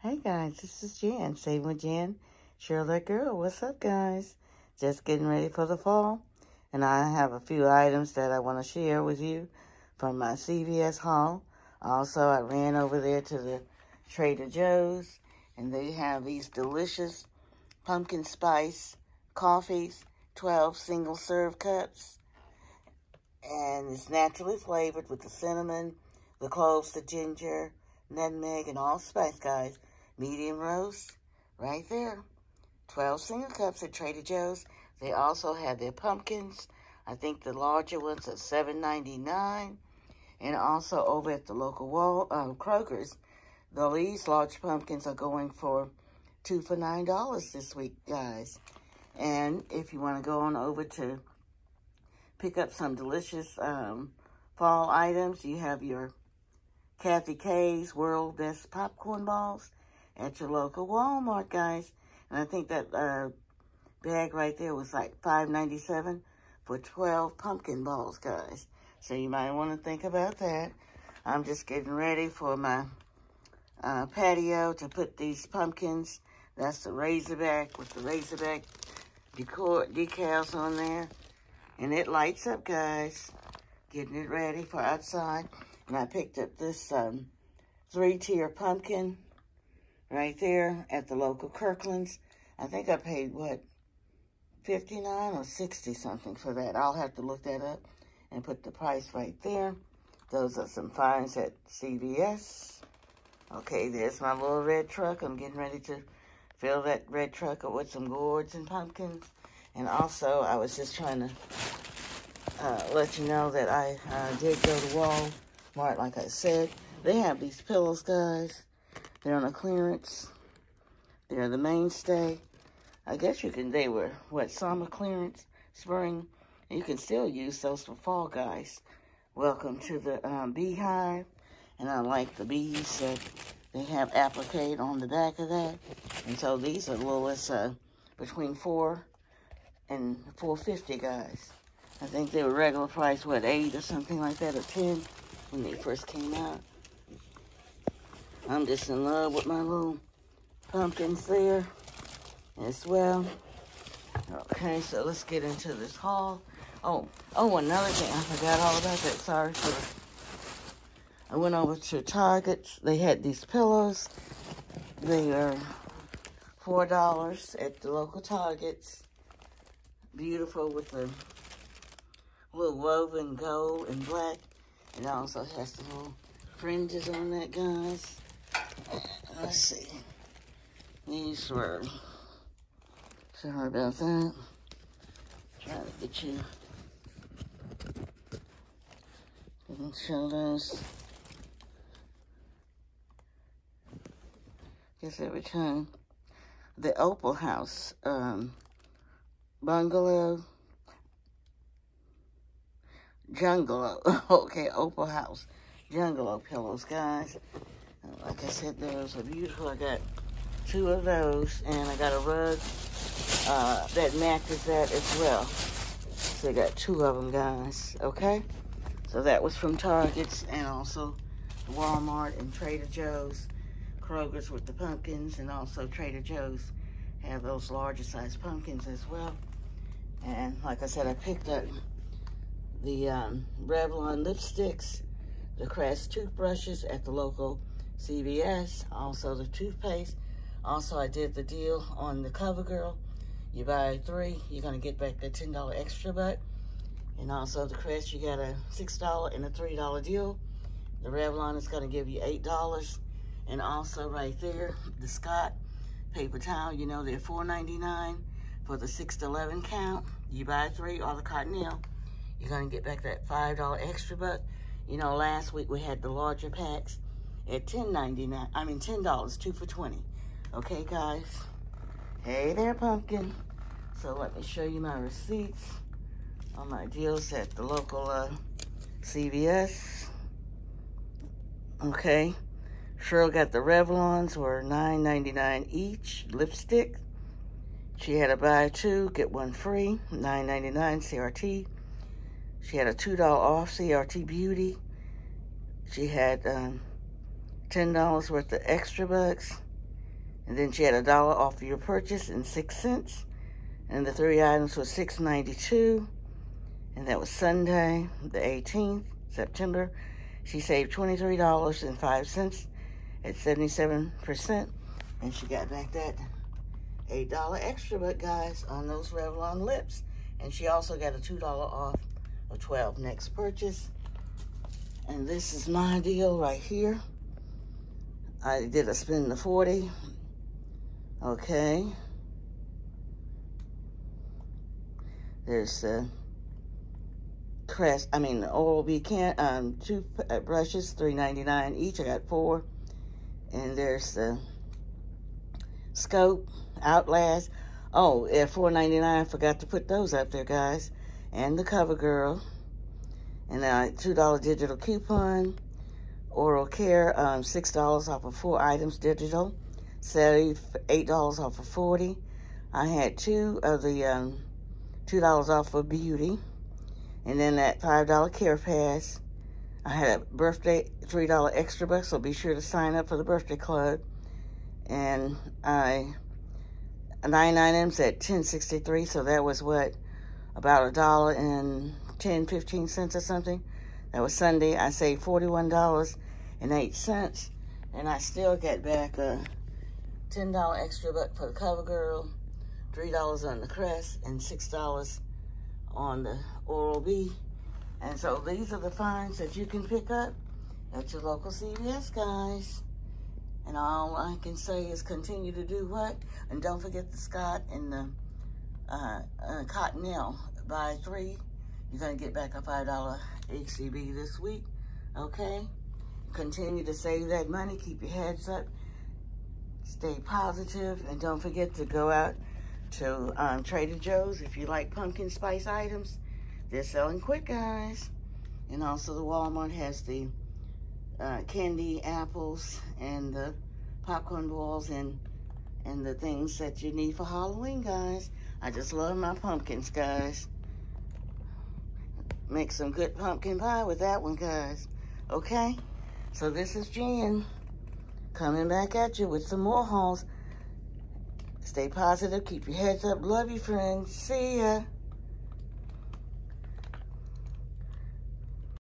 Hey guys, this is Jan, Saving with Jan. That girl. What's up, guys? Just getting ready for the fall. And I have a few items that I want to share with you from my CVS haul. Also, I ran over there to the Trader Joe's and they have these delicious pumpkin spice coffees, 12 single serve cups. And it's naturally flavored with the cinnamon, the cloves, the ginger, nutmeg, and allspice, guys medium roast, right there. 12 single cups at Trader Joe's. They also have their pumpkins. I think the larger ones are $7.99. And also over at the local Wall, uh, Kroger's, the these large pumpkins are going for two for $9 this week, guys. And if you want to go on over to pick up some delicious um, fall items, you have your Kathy Kaye's World Best Popcorn Balls at your local Walmart, guys. And I think that uh, bag right there was like $5.97 for 12 pumpkin balls, guys. So you might want to think about that. I'm just getting ready for my uh, patio to put these pumpkins. That's the Razorback with the Razorback decor decals on there. And it lights up, guys. Getting it ready for outside. And I picked up this um, three-tier pumpkin right there at the local Kirkland's. I think I paid, what, 59 or 60 something for that. I'll have to look that up and put the price right there. Those are some finds at CVS. Okay, there's my little red truck. I'm getting ready to fill that red truck up with some gourds and pumpkins. And also, I was just trying to uh, let you know that I uh, did go to Walmart, like I said. They have these pillows, guys. They're on a clearance. They're the mainstay. I guess you can, they were, what, summer clearance, spring. You can still use those for fall, guys. Welcome to the um, beehive. And I like the bees that they have applique on the back of that. And so these are less, uh, between 4 and 450 guys. I think they were regular price, what, 8 or something like that, or 10 when they first came out. I'm just in love with my little pumpkins there as well. Okay, so let's get into this haul. Oh, oh, another thing. I forgot all about that. Sorry for. I went over to Target. They had these pillows. They are $4 at the local Targets. Beautiful with the little woven gold and black. It also has the little fringes on that, guys. Let's see. These were, sorry about that. Trying to get you, show those. Guess every time. The Opal House um, bungalow, Jungle, okay, Opal House, Jungalow pillows, guys. Like I said, those are beautiful. I got two of those, and I got a rug uh, that matches that as well. So I got two of them, guys, okay? So that was from Targets and also Walmart and Trader Joe's. Kroger's with the pumpkins and also Trader Joe's have those larger size pumpkins as well. And like I said, I picked up the um, Revlon lipsticks, the Crest toothbrushes at the local CVS, also the toothpaste. Also, I did the deal on the CoverGirl. You buy three, you're gonna get back that $10 extra buck. And also the Crest, you got a $6 and a $3 deal. The Revlon is gonna give you $8. And also right there, the Scott paper towel, you know, they're $4.99 for the 6 to 11 count. You buy three or the Cottonelle, you're gonna get back that $5 extra buck. You know, last week we had the larger packs at $10.99. I mean, $10, two for 20 Okay, guys? Hey there, pumpkin. So let me show you my receipts on my deals at the local uh, CVS. Okay. Cheryl got the Revlons were $9.99 each. Lipstick. She had a buy two, get one free. $9.99 CRT. She had a $2 off CRT Beauty. She had um, $10 worth of extra bucks. And then she had a dollar off of your purchase and six cents. And the three items were six ninety two, And that was Sunday, the 18th, September. She saved $23.05 at 77%. And she got back that $8 extra, but guys, on those Revlon lips. And she also got a $2 off of 12 next purchase. And this is my deal right here. I did a spin the 40. Okay. There's the Crest, I mean, Oral-B can, um, two uh, brushes, three ninety nine each. I got four. And there's the Scope, Outlast. Oh, at four ninety nine, forgot to put those up there, guys. And the CoverGirl. And a $2 digital coupon. Oral Care, um, $6 off of four items digital. Save $8 off of 40 I had two of the um, $2 off of Beauty. And then that $5 Care Pass. I had a birthday $3 extra buck, so be sure to sign up for the birthday club. And I, nine items at 1063, so that was what, about a dollar and 10, 15 cents or something. That was Sunday. I saved $41.08, and I still get back a $10 extra buck for the CoverGirl, $3 on the Crest, and $6 on the Oral-B. And so these are the finds that you can pick up at your local CVS, guys. And all I can say is continue to do what? And don't forget the Scott and the uh, uh, Cottonelle. Buy three, you're going to get back a $5 HCB this week, okay? Continue to save that money. Keep your heads up. Stay positive, and don't forget to go out to um, Trader Joe's if you like pumpkin spice items. They're selling quick, guys. And also the Walmart has the uh, candy apples and the popcorn balls and and the things that you need for Halloween, guys. I just love my pumpkins, guys. Make some good pumpkin pie with that one, guys. Okay? So this is Jen coming back at you with some more hauls. Stay positive. Keep your heads up. Love you, friends. See ya.